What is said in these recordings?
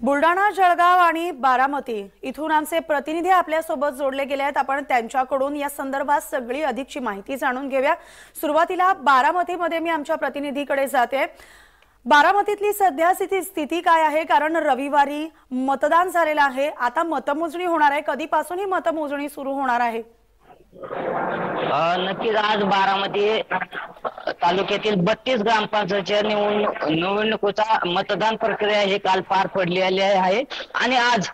बुलढाणा जळगाव आणि बारामती इथून आमचे प्रतिनिधी आपल्यासोबत जोडले गेले आहेत. आपण त्यांच्याकडून या संदर्भात सगळी अधिकची माहिती जाणून घेऊया. सुरुवातीला बारामतीमध्ये मी आमच्या प्रतिनिधीकडे जाते. बारामतीतली सध्या स्थिती काय आहे? कारण रविवारी मतदान झालेलं आहे. आता मतमोजणी होणार आहे. कधीपासून ही मतमोजणी सुरू होणार आहे? नक्कीच आज बारामती तालुक्यातील बत्तीस ग्रामपंचायतच्या निवड निवडणुकीचा मतदान प्रक्रिया हे काल पार पडलेली आहे. आणि आज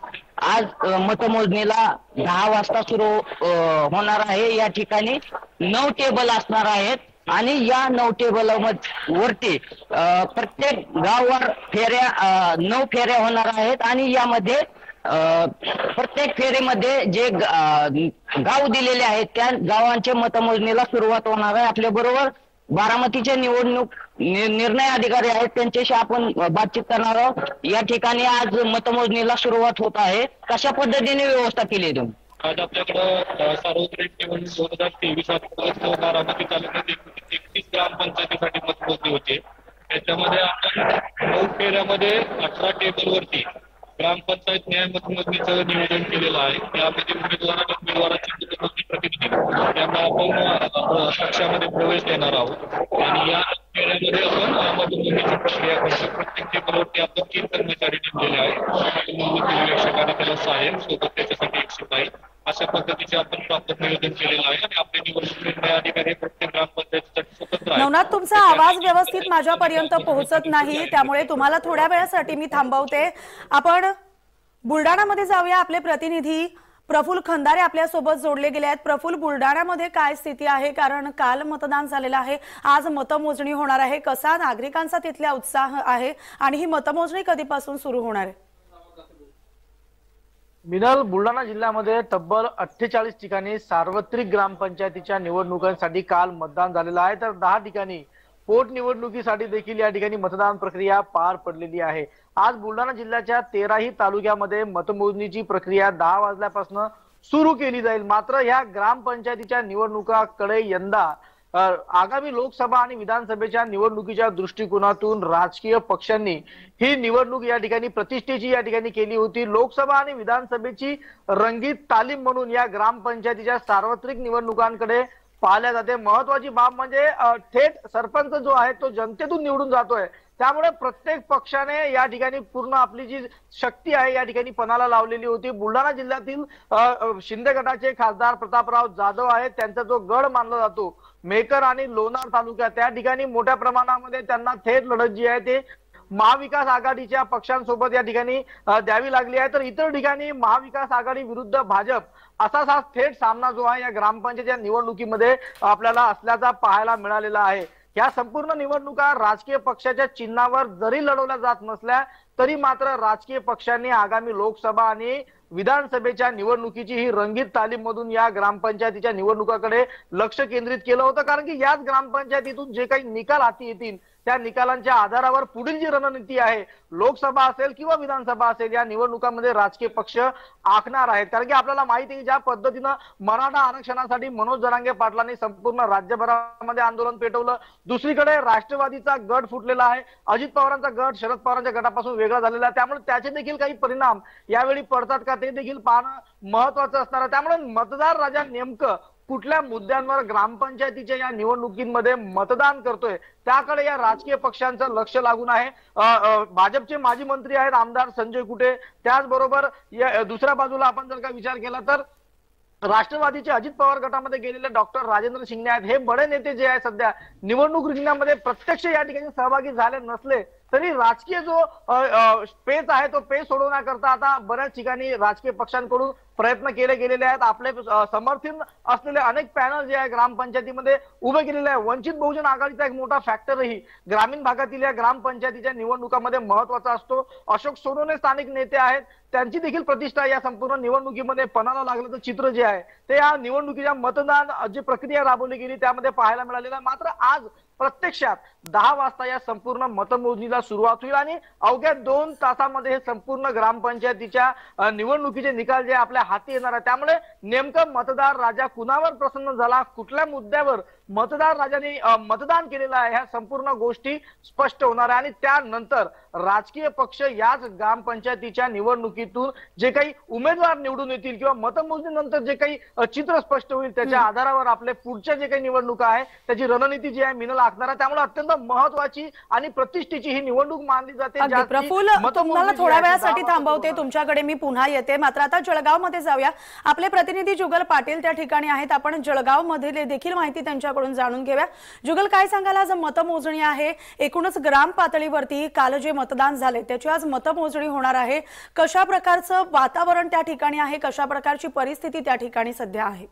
आज मतमोजणीला दहा वाजता सुरू होणार आहे. या ठिकाणी नऊ टेबल असणार आहेत. आणि या नऊ टेबल वरती प्रत्येक गाववर फेऱ्या नऊ फेऱ्या होणार आहेत. आणि यामध्ये प्रत्येक फेरीमध्ये जे गाव दिलेले आहेत त्या गावांच्या मतमोजणीला सुरुवात होणार आहे. आपल्या बरोबर बारामतीचे निवडणूक निर्णय अधिकारी आहेत. त्यांच्याशी आपण बातचीत करणार आहोत. या ठिकाणी आज मतमोजणीला सुरुवात होत आहे. कशा पद्धतीने व्यवस्था केली आहे तुम्ही? आज आपल्याकडं सार्वत्रिक निवडणूक दोन हजार तेवीस हो, बारामती तालुक्यात एकतीस ग्रामपंचायतीसाठी मतमोजणी होते. त्याच्यामध्ये आपण नऊ फेऱ्यामध्ये अठरा टेबलवरती ग्रामपंचायत न्याय नियोजन केलेलं आहे. त्यामध्ये उमेदवारांना आणि उमेदवाराचे प्रतिनिधी त्यांना आपण कक्षामध्ये प्रवेश देणार आहोत. आणि या फेऱ्यामध्ये आपण मतमोजणीची प्रक्रिया करतो प्रत्येक टेबलवरती आपण तीन कर्मचारी नेमलेले आहेत. निवडणूक निरीक्षक आणि त्याला साहेब सोबत त्याच्यासाठी एक शिपाई अशा पद्धतीचे आपण प्रॉपर नियोजन केलेलं आहे आणि आपले निवडणूक निर्णय अधिकारी प्रत्येक ग्रामपंचायतीसाठी स्वतंत्र. नवनाथ तुमचा आवाज व्यवस्थित माझ्यापर्यंत पोहोचत नाही त्यामुळे तुम्हाला थोड्या वेळासाठी मी थांबवते. आपण बुलढाणामध्ये जाऊया. आपले प्रतिनिधी प्रफुल्ल खंदारे आपल्यासोबत जोडले गेले आहेत. प्रफुल्ल बुलढाण्यामध्ये काय स्थिती आहे? कारण काल मतदान झालेलं आहे. आज मतमोजणी होणार आहे. कसा नागरिकांचा तिथल्या उत्साह आहे? आणि ही मतमोजणी कधीपासून सुरू होणार आहे? मिनल बुलढाणा जिल्ह्यामध्ये तब्बल अठ्ठेचाळीस ठिकाणी सार्वत्रिक ग्रामपंचायतीच्या निवडणुकांसाठी काल मतदान झालेलं आहे. तर दहा ठिकाणी पोटनिवडणुकीसाठी देखील या ठिकाणी मतदान प्रक्रिया पार पडलेली आहे. आज बुलढाणा जिल्ह्याच्या तेराही तालुक्यामध्ये मतमोजणीची प्रक्रिया दहा वाजल्यापासून सुरू केली जाईल. मात्र ह्या ग्रामपंचायतीच्या निवडणुकाकडे यंदा आगामी लोकसभा आणि विधानसभेच्या निवडणुकीच्या दृष्टिकोनातून राजकीय पक्षांनी ही निवडणूक या ठिकाणी प्रतिष्ठेची या ठिकाणी केली होती. लोकसभा आणि विधानसभेची रंगीत तालीम म्हणून या ग्रामपंचायतीच्या सार्वत्रिक निवडणुकांकडे पाहिल्या जाते. महत्वाची बाब म्हणजे थेट सरपंच जो आहे तो जनतेतून निवडून जातोय. त्यामुळे प्रत्येक पक्षाने या ठिकाणी पूर्ण आपली जी शक्ती आहे या ठिकाणी पणाला लावलेली होती. बुलढाणा जिल्ह्यातील शिंदे गटाचे खासदार प्रतापराव जाधव आहेत. त्यांचा जो गड मानला जातो मेकर आणि लोणार तालुक्यात त्या ठिकाणी मोठ्या प्रमाणामध्ये त्यांना थेट लढत जी आहे ते महाविकास आघाडीच्या पक्षांसोबत या ठिकाणी द्यावी लागली आहे. तर इतर ठिकाणी महाविकास आघाडी विरुद्ध भाजप असाच हा थेट सामना जो आहे या ग्रामपंचायत या निवडणुकीमध्ये आपल्याला असल्याचा पाहायला मिळालेला आहे. या संपूर्ण निवडणुका राजकीय पक्षाच्या चिन्हावर जरी लढवल्या जात नसल्या तरी मात्र राजकीय पक्षांनी आगामी लोकसभा आणि विधानसभेच्या निवडणुकीची ही रंगीत तालीम मधून या ग्रामपंचायतीच्या निवडणुकाकडे लक्ष केंद्रित केलं होतं. कारण की याच ग्रामपंचायतीतून जे काही निकाल हाती येतील त्या निकालांच्या आधारावर पुढील जी रणनीती आहे लोकसभा असेल किंवा विधानसभा असेल या निवडणुकांमध्ये राजकीय पक्ष आखणार आहेत. कारण की आपल्याला माहिती आहे की ज्या पद्धतीनं मराठा आरक्षणासाठी मनोज जरांगे पाटलांनी संपूर्ण राज्यभरामध्ये आंदोलन पेटवलं. दुसरीकडे राष्ट्रवादीचा गट फुटलेला आहे. अजित पवारांचा गट शरद पवारांच्या गटापासून वेगळा झालेला आहे. त्यामुळे त्याचे देखील काही परिणाम यावेळी पडतात का ते देखील पाहणं महत्वाचं असणार आहे. त्यामुळे मतदार राजा नेमकं कुठल्या मुद्द्यांवर ग्रामपंचायतीच्या या निवडणुकीमध्ये मतदान करतोय? त्याकडे या राजकीय पक्षांचं लक्ष लागून आहे. भाजपचे माजी मंत्री आहेत आमदार संजय कुटे. त्याचबरोबर या दुसऱ्या बाजूला आपण जर का विचार केला तर राष्ट्रवादीचे अजित पवार गटामध्ये गेलेले डॉक्टर राजेंद्र शिंगणे आहेत. हे बडे नेते जे आहे सध्या निवडणूक रिंगणामध्ये प्रत्यक्ष या ठिकाणी सहभागी झाले नसले तरी राजकीय जो पेच आहे तो पेच सोडवण्याकरता आता बऱ्याच ठिकाणी राजकीय पक्षांकडून प्रयत्न केले गेलेले आहेत. आपले समर्थन असलेले अनेक पॅनल जे आहे ग्रामपंचायतीमध्ये उभे केलेले आहे वंचित बहुजन आघाडीचा एक मोठा फॅक्टरही ग्रामीण भागातील या ग्रामपंचायतीच्या निवडणुकामध्ये महत्त्वाचा असतो. अशोक सोनवणे स्थानिक नेते आहेत. त्यांची देखील प्रतिष्ठा या संपूर्ण निवडणुकीमध्ये पणाला लागल्याचं चित्र जे आहे ते या निवडणुकीच्या मतदान जी प्रक्रिया राबवली गेली त्यामध्ये पाहायला मिळालेलं आहे. मात्र आज प्रत्यक्षात दहा वाजता या संपूर्ण मतमोजणीला सुरुवात होईल आणि अवघ्या दोन तासामध्ये हे संपूर्ण ग्रामपंचायतीच्या निवडणुकीचे निकाल जे आपल्या हाती येणार आहे त्यामुळे नेमकं मतदार राजा कुणावर प्रसन्न झाला कुठल्या मुद्द्यावर मतदार राजाने मतदान केलेलं आहे ह्या संपूर्ण गोष्टी स्पष्ट होणार आहे. आणि त्यानंतर राजकीय पक्ष याच ग्रामपंचायतीच्या निवडणुकीतून जे काही उमेदवार निवडून येतील किंवा मतमोजणीनंतर जे काही चित्र स्पष्ट होईल त्याच्या आधारावर आपले पुढच्या जे काही निवडणुका आहे त्याची रणनीती जी आहे मिनल आखणार आहे. त्यामुळे अत्यंत महत्वाची आणि प्रतिष्ठेची ही निवडणूक मानली जाते प्रफुल्ल तुम्हाला थोड्या वेळासाठी थांबवते. तुमच्याकडे मी पुन्हा येते. मात्र आता जळगावमध्ये जाऊया. आपले प्रतिनिधी जुगल पाटील त्या ठिकाणी आहेत. आपण जळगावमध्ये देखील माहिती त्यांच्याकडून जाणून घेऊया. जुगल काय सांगाल? आज मतमोजणी आहे. एकूणच ग्राम पातळीवरती काल जे मतदान झाले त्याची आज मतमोजणी होणार आहे. कशा प्रकारचं वातावरण त्या ठिकाणी आहे? कशा प्रकारची परिस्थिती त्या ठिकाणी सध्या आहे?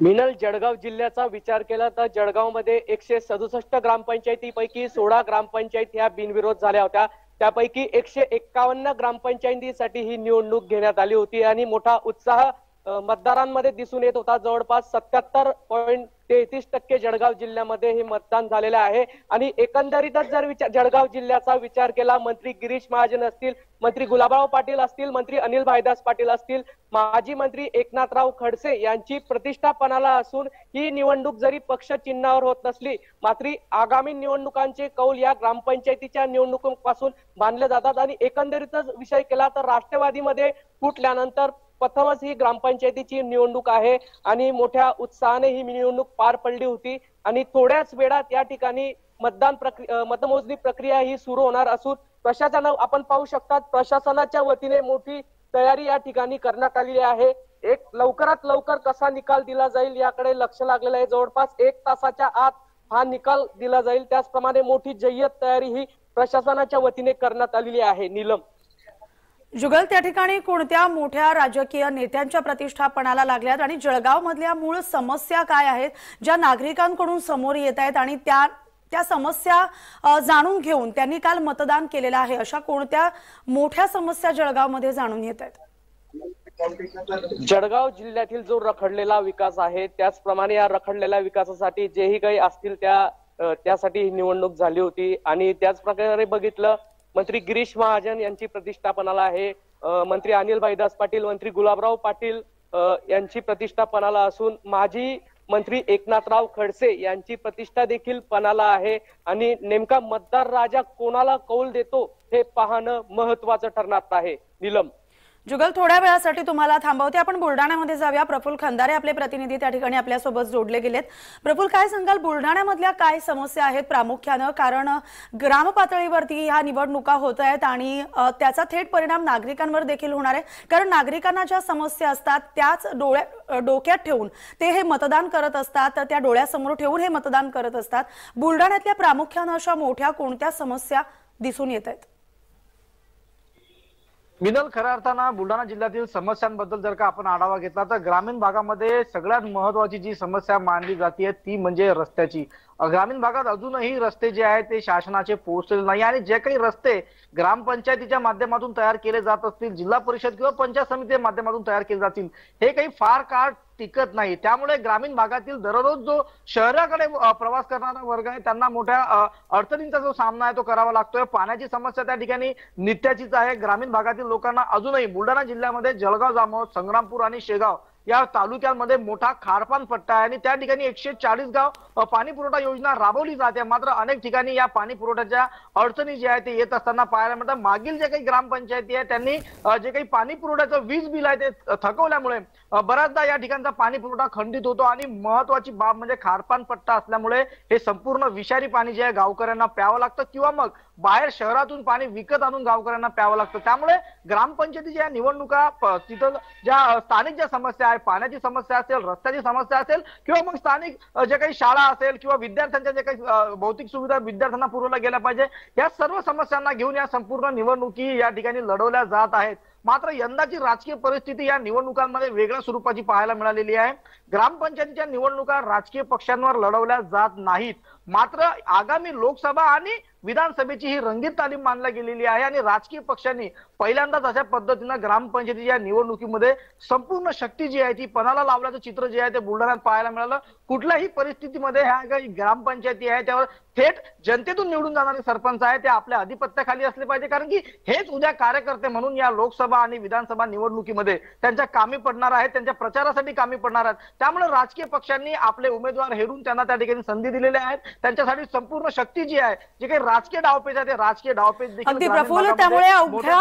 मिनल जळगाव जिल्ह्याचा विचार केला तर जळगावमध्ये एकशे सदुसष्ट ग्रामपंचायतीपैकी सोळा ग्रामपंचायत ह्या बिनविरोध झाल्या होत्या. त्यापैकी एकशे एक्कावन्न ग्रामपंचायतीसाठी ही निवडणूक घेण्यात आली होती आणि मोठा उत्साह मतदारांमध्ये दिसून येत होता. जवळपास सत्याहत्तर पॉईंट तेहतीस टक्के जळगाव जिल्ह्यामध्ये हे मतदान झालेलं आहे. आणि एकंदरीतच जर विचार जळगाव जिल्ह्याचा विचार केला मंत्री गिरीश महाजन असतील मंत्री गुलाबराव पाटील असतील मंत्री अनिल भाईदास पाटील असतील माजी मंत्री एकनाथराव खडसे यांची प्रतिष्ठापनाला असून ही निवडणूक जरी पक्ष चिन्हावर होत नसली मात्र आगामी निवडणुकांचे कौल या ग्रामपंचायतीच्या निवडणुकांपासून बांधले जातात. आणि एकंदरीतच विषय केला तर राष्ट्रवादीमध्ये फुटल्यानंतर प्रथमच ही ग्रामपंचायतीची निवडणूक आहे आणि मोठ्या उत्साहाने ही निवडणूक पार पडली होती. आणि थोड्याच वेळात या ठिकाणी मतदान प्रक्रिया मतमोजणी प्रक्रिया ही सुरू होणार असून प्रशासन आपण पाहू शकतात प्रशासनाच्या वतीने मोठी तयारी या ठिकाणी करण्यात आलेली आहे. एक लवकरात लवकर कसा निकाल दिला जाईल याकडे लक्ष लागलेलं आहे. जवळपास एक तासाच्या आत हा निकाल दिला जाईल. त्याचप्रमाणे मोठी जय्यत तयारी ही प्रशासनाच्या वतीने करण्यात आलेली आहे. नीलम. जुगल त्या ठिकाणी कोणत्या मोठ्या राजकीय नेत्यांच्या प्रतिष्ठापणाला लागल्यात आणि जळगाव मधल्या मूळ समस्या काय आहेत ज्या नागरिकांकडून समोर येत आहेत आणि त्या त्या समस्या जाणून घेऊन त्यांनी काल मतदान केलेलं आहे अशा कोणत्या मोठ्या समस्या जळगावमध्ये जाणून येत आहेत? जळगाव जिल्ह्यातील जो रखडलेला विकास आहे त्याचप्रमाणे या रखडलेल्या विकासासाठी जेही काही असतील त्या त्यासाठी ही निवडणूक झाली होती आणि त्याच प्रकारे बघितलं मंत्री गिरीश महाजन यांची प्रतिष्ठापनाला आहे. मंत्री अनिल भाईदास पाटील मंत्री गुलाबराव पाटील यांची प्रतिष्ठा पणाला असून माजी मंत्री एकनाथराव खडसे यांची प्रतिष्ठा देखील पणाला आहे. आणि नेमका मतदार राजा कोणाला कौल देतो हे पाहणं महत्वाचं ठरणार आहे. निलम. जुगल थोड्या वेळासाठी तुम्हाला थांबवते. आपण बुलढाण्यामध्ये जाऊया. प्रफुल खंदारे आपले प्रतिनिधी त्या ठिकाणी आपल्यासोबत जोडले गेलेत. प्रफुल काय सांगाल? बुलढाण्यामधल्या काय समस्या आहेत प्रामुख्यानं? कारण ग्रामपातळीवरती ह्या निवडणुका होत आहेत आणि त्याचा थेट परिणाम नागरिकांवर देखील होणार आहे. कारण नागरिकांना ज्या समस्या असतात त्याच डोळ्या डोक्यात ठेवून ते हे मतदान करत असतात. तर त्या डोळ्यासमोर ठेवून हे मतदान करत असतात. बुलढाण्यातल्या प्रामुख्यानं अशा मोठ्या कोणत्या समस्या दिसून येत आहेत? मिनल खऱ्या अर्थानं बुलढाणा जिल्ह्यातील समस्यांबद्दल जर का आपण आढावा घेतला तर ग्रामीण भागामध्ये सगळ्यात महत्वाची जी समस्या मानली जाते ती म्हणजे रस्त्याची. ग्रामीण भागात अजूनही रस्ते जे आहेत ते शासनाचे पोहोचलेले नाही आणि जे काही रस्ते ग्रामपंचायतीच्या माध्यमातून तयार केले जात असतील जिल्हा परिषद किंवा पंचायत समितीच्या माध्यमातून तयार केले जातील हे काही फार काळ टिकत नाही. त्यामुळे ग्रामीण भागातील दररोज जो शहराकडे प्रवास करणारा वर्ग आहे त्यांना मोठ्या अडचणींचा जो सामना आहे तो करावा लागतोय. पाण्याची समस्या त्या ठिकाणी नित्याचीच आहे. ग्रामीण भागातील लोकांना अजूनही बुलढाणा जिल्ह्यामध्ये जळगाव जामोद संग्रामपूर आणि शेगाव या तालुक्यांमध्ये मोठा खारपान पट्टा आहे आणि त्या ठिकाणी एकशे चाळीस गाव पाणी पुरवठा योजना राबवली जाते. मात्र अनेक ठिकाणी या पाणी पुरवठ्याच्या अडचणी ज्या आहेत ते येत असताना पाहायला मिळतात. मागील जे काही ग्रामपंचायती आहे त्यांनी जे काही पाणी पुरवठ्याचं वीज बिल आहे ते थकवल्यामुळे बऱ्याचदा या ठिकाणचा पाणी पुरवठा खंडित होतो आणि महत्वाची बाब म्हणजे खारपान पट्टा असल्यामुळे हे संपूर्ण विषारी पाणी जे आहे गावकऱ्यांना प्यावं लागतं किंवा मग बाहेर शहरातून पाणी विकत आणून गावकऱ्यांना प्यावं लागतं. त्यामुळे ग्रामपंचायतीच्या निवडणुका तिथं ज्या स्थानिक ज्या समस्या आहेत पाण्याची समस्या असेल रस्त्याची समस्या असेल किंवा मग स्थानिक जे काही शाळा असेल किंवा विद्यार्थ्यांच्या जे काही भौतिक सुविधा विद्यार्थ्यांना पुरवल्या गेल्या पाहिजे. या सर्व समस्यांना घेऊन या संपूर्ण निवडणुकी या ठिकाणी लढवल्या जात आहेत. मात्र यंदाची राजकीय परिस्थिती या निवडणुकांमध्ये वेगळ्या स्वरूपाची पाहायला मिळालेली आहे. ग्रामपंचायतीच्या निवडणुका राजकीय पक्षांवर लढवल्या जात नाहीत. मात्र आगामी लोकसभा आणि विधानसभेची ही रंगीत तालीम मानला गेलेली आहे आणि राजकीय पक्षांनी पहिल्यांदाच अशा पद्धतीनं ग्रामपंचायतीच्या निवडणुकीमध्ये संपूर्ण शक्ती जी आहे ती पणाला लावल्याचं चित्र जे आहे ते बुलढाण्यात पाहायला मिळालं. कुठल्याही परिस्थितीमध्ये ह्या ग्रामपंचायती आहे त्यावर थेट जनतेतून निवडून जाणारे सरपंच आहे ते आपल्या अधिपत्याखाली असले पाहिजे. कारण की हेच उद्या कार्यकर्ते म्हणून या लोकसभा आणि विधानसभा निवडणुकीमध्ये त्यांच्या कामी पडणार आहेत त्यांच्या प्रचारासाठी कामी पडणार आहेत. त्यामुळे राजकीय पक्षांनी आपले उमेदवार हेरून त्यांना त्या ठिकाणी संधी दिलेल्या आहेत. त्यांच्यासाठी संपूर्ण शक्ती जी आहे जी काही राजकीय डावपेच आहे ते राजकीय डावपेच अगदी प्रफुल्ल त्यामुळे अवघ्या.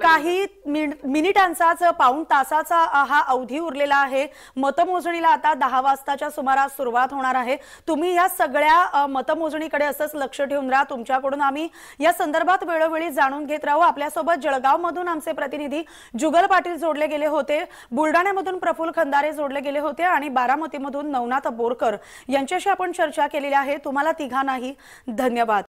काही मिन- मिनिटांचाच पाऊण तासाचा हा अवधी उरलेला आहे. मतमोजणीला आता दहा वाजताच्या सुमारास सुरुवात होणार आहे. तुम्ही या सगळ्या मतमोजणीकडे असंच लक्ष ठेवून राहा. तुमच्याकडून आम्ही या संदर्भात वेळोवेळी जाणून घेत राहू. आपल्यासोबत जळगाव मधून आमचे प्रतिनिधी जुगल पाटील जोडले गेले होते बुलढाण्यामधून प्रफुल्ल खंदारे जोडले गेले होते आणि बारामतीमधून नवनाथ बोरकर यांच्याशी आपण चर्चा केलेली आहे. तुम्हाला तिघांनाही धन्यवाद.